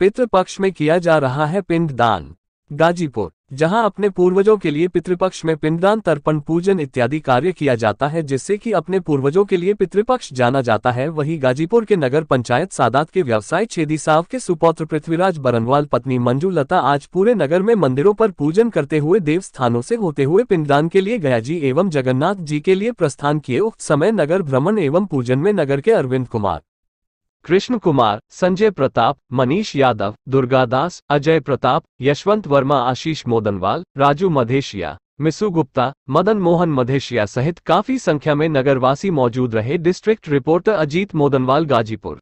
पितृपक्ष में किया जा रहा है पिंडदान। गाजीपुर, जहाँ अपने पूर्वजों के लिए पितृपक्ष में पिंडदान, तर्पण, पूजन इत्यादि कार्य किया जाता है, जिससे कि अपने पूर्वजों के लिए पितृपक्ष जाना जाता है। वहीं गाजीपुर के नगर पंचायत सादात के व्यवसाय छेदी साव के सुपौत्र पृथ्वीराज बरनवाल, पत्नी मंजू लता आज पूरे नगर में मंदिरों पर पूजन करते हुए देव स्थानों से होते हुए पिंडदान के लिए गया। जी एवं जगन्नाथ जी के लिए प्रस्थान किए उक्त समय नगर भ्रमण एवं पूजन में नगर के अरविंद कुमार। कृष्ण कुमार संजय प्रताप मनीष यादव दुर्गादास अजय प्रताप यशवंत वर्मा आशीष मोदनवाल राजू मधेशिया मिसु गुप्ता मदन मोहन मधेशिया सहित काफ़ी संख्या में नगरवासी मौजूद रहे। District reporter Ajit Modanwal Ghazipur.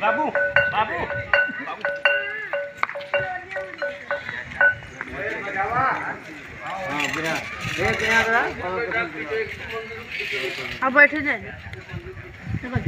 बाबू बाबू अब बैठे जाए। चलो।